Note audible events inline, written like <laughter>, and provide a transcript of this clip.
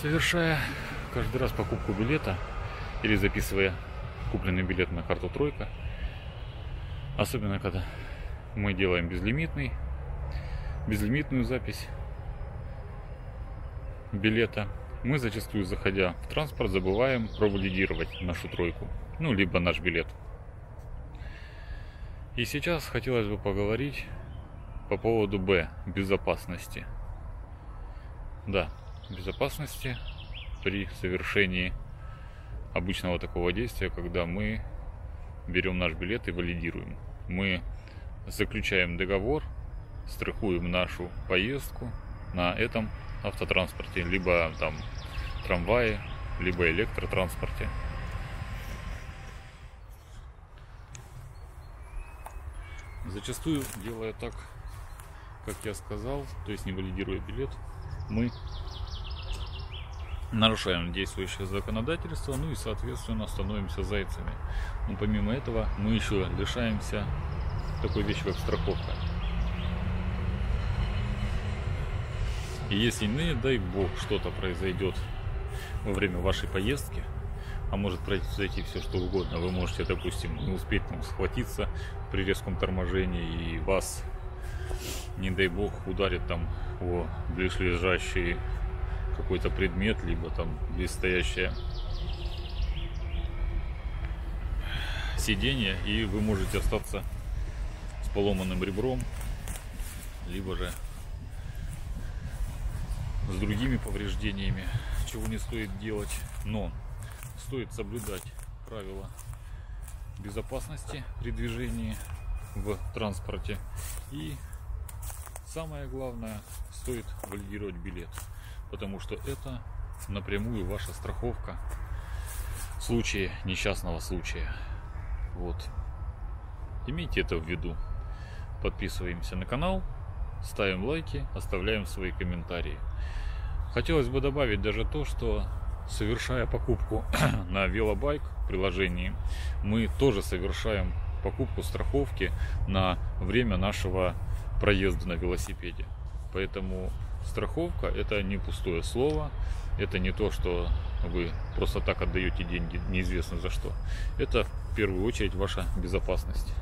Совершая каждый раз покупку билета или записывая купленный билет на карту тройка, особенно когда мы делаем безлимитный, безлимитную запись билета, мы зачастую, заходя в транспорт, забываем провалидировать нашу тройку, ну, либо наш билет. И сейчас хотелось бы поговорить по поводу Б, безопасности. Да, безопасности при совершении обычного такого действия, когда мы берем наш билет и валидируем. Мы заключаем договор, страхуем нашу поездку на этом автотранспорте, либо там трамвае, либо электротранспорте. Зачастую, делая так, как я сказал, то есть не валидируя билет, мы нарушаем действующее законодательство, ну и, соответственно, становимся зайцами. Но помимо этого, мы еще лишаемся такой вещи, как страховка. И если не дай бог что-то произойдет во время вашей поездки, а может произойти все что угодно, вы можете, допустим, не успеть там схватиться при резком торможении и вас, не дай бог, ударит там о ближайший какой-то предмет, либо там близстоящее сиденье, и вы можете остаться с поломанным ребром, либо же с другими повреждениями, чего не стоит делать, но стоит соблюдать правила безопасности при движении в транспорте. И самое главное стоит валидировать билет потому что это напрямую ваша страховка в случае несчастного случая. Вот. Имейте это в виду. Подписываемся на канал ставим лайки оставляем свои комментарии. Хотелось бы добавить даже то, что совершая покупку <clears throat> на велобайк приложении, мы тоже совершаем покупку страховки на время нашего проезда на велосипеде. Поэтому страховка это не пустое слово, это не то, что вы просто так отдаете деньги неизвестно за что. Это в первую очередь ваша безопасность.